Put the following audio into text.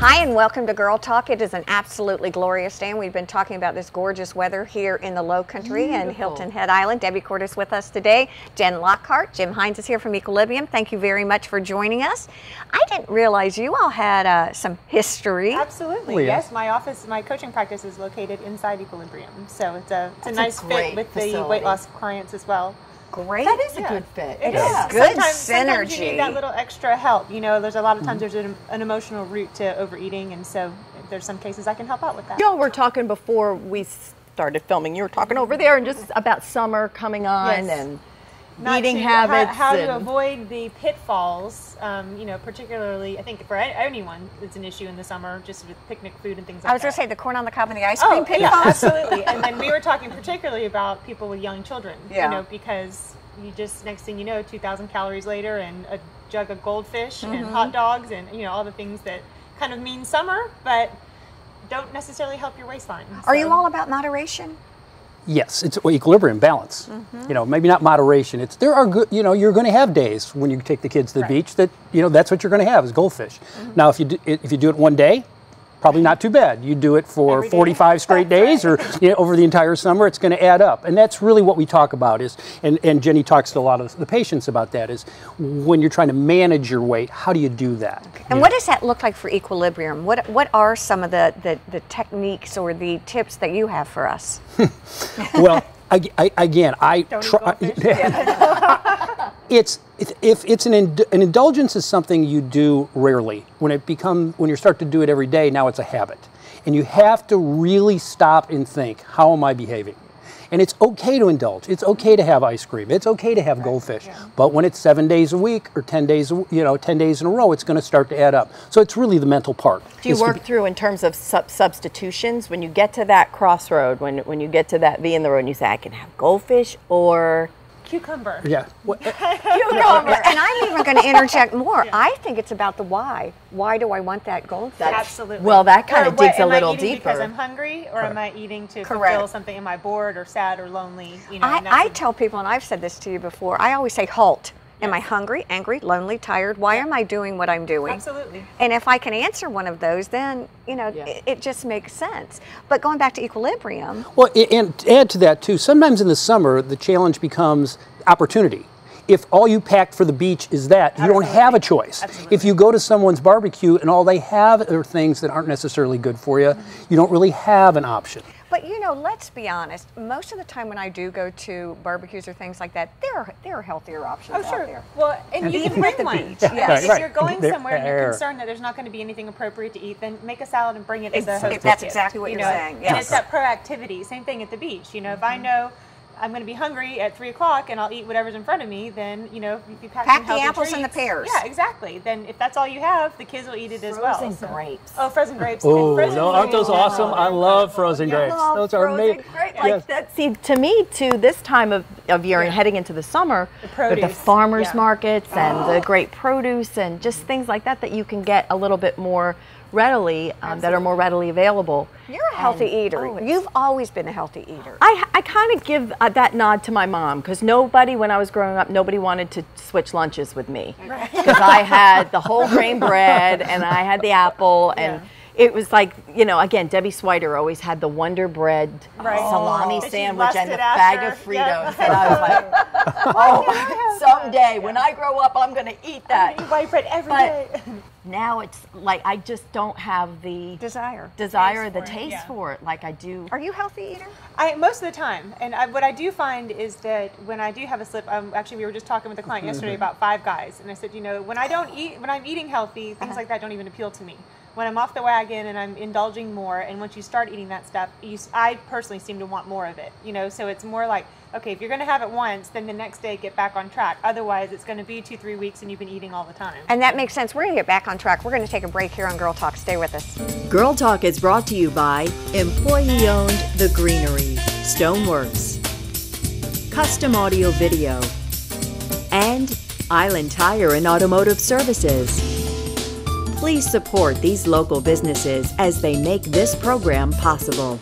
Hi, and welcome to Girl Talk. It is an absolutely glorious day, and we've been talking about this gorgeous weather here in the Low Country Beautiful. and Hilton Head Island. Debbie Cordes with us today. Jen Lockhart, Jim Hines is here from Equilibrium. Thank you very much for joining us. I didn't realize you all had uh, some history. Absolutely, Oh, yeah. yes. My office, my coaching practice is located inside Equilibrium, so it's a it's a That's a nice great fit with the weight loss clients as well. Great. That is a good fit. It Yeah. is. Good sometimes, Sometimes you need that little extra help. You know, there's a lot of Mm-hmm. times there's an, an emotional root to overeating, and so there's some cases I can help out with that. Y'all were talking before we started filming. You were talking over there and just about summer coming on Yes. and Not eating to- habits. How, how to avoid the pitfalls. Um, you know, particularly I think for anyone, it's an issue in the summer, just with picnic food and things like I was going to say the corn on the cob and the ice cream Oh, pitfalls. yeah, absolutely. And then we were talking particularly about people with young children. Yeah. You know, because you just next thing you know, two thousand calories later, and a jug of goldfish and Mm-hmm. hot dogs, and you know all the things that kind of mean summer, but don't necessarily help your waistline. Are you all about moderation? Yes, it's equilibrium, balance. Mm-hmm. You know, maybe not moderation. It's there are good. You know, you're going to have days when you take the kids to the Right. beach that you know that's what you're going to have is goldfish. Mm-hmm. Now, if you do, if you do it one day, probably not too bad. You do it for day. 45 straight days or you know, over the entire summer, it's going to add up. And that's really what we talk about. Is and and Jenny talks to a lot of the patients about that. Is when you're trying to manage your weight, how do you do that? And what does that look like for equilibrium? What what are some of the, the, the techniques or the tips that you have for us? well, I, I- again, I try. it's if- it's an ind- an indulgence is something you do rarely. When it become when you start to do it every day, now it's a habit, and you have to really stop and think, how am I behaving? And it's okay to indulge. It's okay to have ice cream. It's okay to have goldfish. But when it's seven days a week or ten days, you know, ten days in a row, it's going to start to add up. So it's really the mental part. Do you It's- work through in terms of sub- substitutions when you get to that crossroad, when, when you get to that V in the road and you say, I can have goldfish or cucumber? Yeah. Well, cucumber? and I'm even going to interject more. I think it's about the why. Why do I want that goldfish? Absolutely. Well, that kinda Or what, digs a am I little eating Because. I'm hungry, or am I eating to Correct. fulfill something? Am I bored or sad or lonely? You know, I, and that's I a- tell people, and I've said this to you before, I always say, halt. Am I hungry, angry, lonely, tired? Why am I doing what I'm doing? Absolutely. And if I can answer one of those, then, you know, Yeah. it, it just makes sense. But going back to equilibrium, Well, and add to that too, sometimes in the summer the challenge becomes opportunity. If all you packed for the beach is that, you don't have a choice. Absolutely. If you go to someone's barbecue and all they have are things that aren't necessarily good for you, you don't really have an option. But you know, let's be honest. Most of the time when I do go to barbecues or things like that, there are there are healthier options Oh, out sure. there. Well, and you Even can bring the one. beach, You know, yes. If Right, you're right. going There- somewhere and you're concerned that there's not going to be anything appropriate to eat, then make a salad and bring it as a Ex- hostess that's exactly what you you're know? saying, And it's that proactivity. Same thing at the beach. You know, if I mm-hmm. know I'm going to be hungry at three o'clock and I'll eat whatever's in front of me, then you know, if you pack, Pack the healthy apples and the pears. Yeah, exactly. Then if that's all you have, the kids will eat it as well. Frozen so- grapes. Oh, frozen grapes. Oh, frozen no, aren't those awesome? I love frozen grapes. love Those are frozen amazing. Grapes. Yes. That. See, to me, too, this time of, of year and heading into the summer, The the farmers yeah. markets and the great produce and just things like that that you can get a little bit more readily, um, that are more readily available. You're a healthy eater. oh, You've always been a healthy eater. I, I kind of give uh, that nod to my mom because nobody, when I was growing up, nobody wanted to switch lunches with me because I had the whole grain bread and I had the apple and Yeah. It was like you know again Debbie Swider always had the Wonder Bread Right. salami she sandwich and the bag of. Fritos Yeah. and I was like oh someday when I grow up I'm gonna eat that Eat white bread every But- day. now it's like I just don't have the Desire. desire Taste the for it, taste yeah. for it like I do Are you a healthy eater? I most of the time, and I, what I do find is that when I do have a slip, um, actually we were just talking with a client yesterday about Five Guys, and I said, you know, when I don't eat, when I'm eating healthy, things like that don't even appeal to me. When I'm off the wagon and I'm indulging more, and once you start eating that stuff, you, I personally seem to want more of it. You know, so it's more like, okay, if you're going to have it once, then the next day get back on track. Otherwise, it's going to be two, three weeks, and you've been eating all the time. And that makes sense. We're going to get back on track. We're going to take a break here on Girl Talk. Stay with us. Girl Talk is brought to you by employee owned The Greenery, Stoneworks, Custom Audio Video, and Island Tire and Automotive Services. Please support these local businesses as they make this program possible.